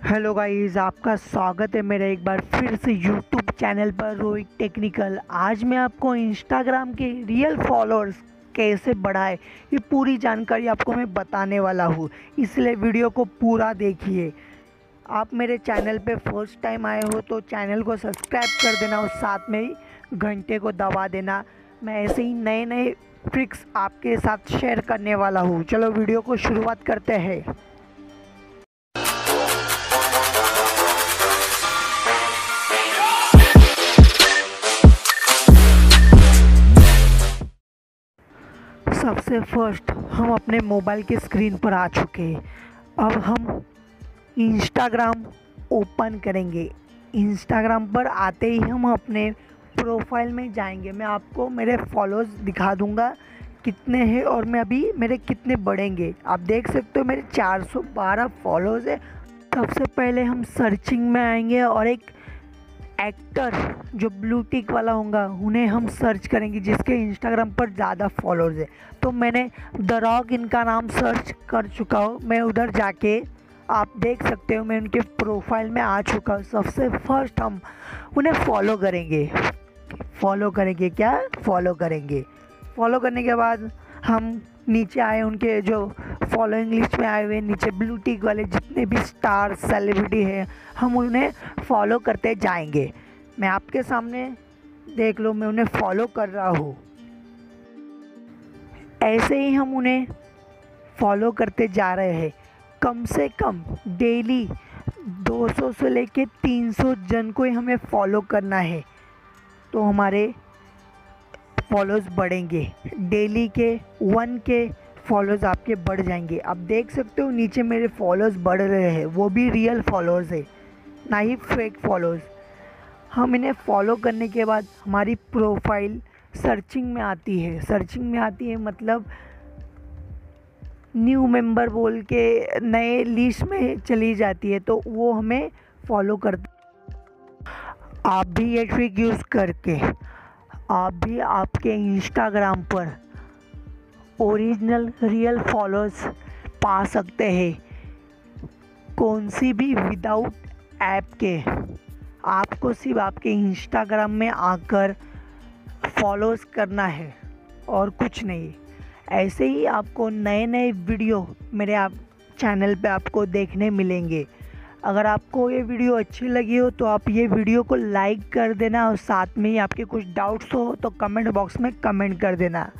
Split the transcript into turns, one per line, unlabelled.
Hello guys, आपका स्वागत है मेरा एक बार फिर से यूट्यूब चैनल पर, रोहित टेक्निकल। आज मैं आपको इंस्टाग्राम के रियल फॉलोअर्स कैसे बढ़ाए, ये पूरी जानकारी आपको मैं बताने वाला हूँ। इसलिए वीडियो को पूरा देखिए। आप मेरे चैनल पे फ़र्स्ट टाइम आए हो तो चैनल को सब्सक्राइब कर देना और साथ में ही घंटे को दबा देना। मैं ऐसे ही नए नए ट्रिक्स आपके साथ शेयर करने वाला हूँ। चलो वीडियो को शुरुआत करते हैं। सबसे फ़र्स्ट हम अपने मोबाइल के स्क्रीन पर आ चुके हैं। अब हम इंस्टाग्राम ओपन करेंगे। इंस्टाग्राम पर आते ही हम अपने प्रोफ़ाइल में जाएँगे। मैं आपको मेरे फॉलोअर्स दिखा दूँगा कितने हैं और मैं अभी मेरे कितने बढ़ेंगे। आप देख सकते हो मेरे 412 फॉलोअर्स है। सबसे पहले हम सर्चिंग में आएँगे और एक एक्टर जो ब्लू टिक वाला होगा उन्हें हम सर्च करेंगे, जिसके इंस्टाग्राम पर ज़्यादा फॉलोअर्स है। तो मैंने द रॉक इनका नाम सर्च कर चुका हूँ। मैं उधर जाके आप देख सकते हो, मैं उनके प्रोफ़ाइल में आ चुका हूँ। सबसे फ़र्स्ट हम उन्हें फॉलो करेंगे। फॉलो करेंगे क्या? फॉलो करेंगे। फॉलो करने के बाद हम नीचे आए, उनके जो फॉलोइंग लिस्ट में आए हुए नीचे ब्लू टिक वाले जितने भी स्टार सेलिब्रिटी हैं, हम उन्हें फॉलो करते जाएँगे। मैं आपके सामने देख लो, मैं उन्हें फॉलो कर रहा हूँ। ऐसे ही हम उन्हें फॉलो करते जा रहे हैं। कम से कम डेली 200 से लेके 300 जन को ही हमें फॉलो करना है। तो हमारे फॉलोज़ बढ़ेंगे। डेली के वन के फॉलोअर्स आपके बढ़ जाएँगे। आप देख सकते हो नीचे मेरे फॉलोअर्स बढ़ रहे हैं, वो भी रियल फॉलोअर्स है, ना ही फेक फॉलोअर्स हम इन्हें फॉलो करने के बाद हमारी प्रोफ़ाइल सर्चिंग में आती है। सर्चिंग में आती है मतलब न्यू मेंबर बोल के नए लिस्ट में चली जाती है तो वो हमें फॉलो करते आप भी ये ट्रिक यूज़ करके, आप भी आपके इंस्टाग्राम पर ओरिजिनल रियल फॉलोअर्स पा सकते हैं। कौन सी भी विदाउट ऐप के। आपको सिर्फ़ आपके इंस्टाग्राम में आकर फॉलोअर्स करना है और कुछ नहीं। ऐसे ही आपको नए नए वीडियो मेरे आप चैनल पे आपको देखने मिलेंगे। अगर आपको ये वीडियो अच्छी लगी हो तो आप ये वीडियो को लाइक कर देना और साथ में ही आपके कुछ डाउट्स हो तो कमेंट बॉक्स में कमेंट कर देना।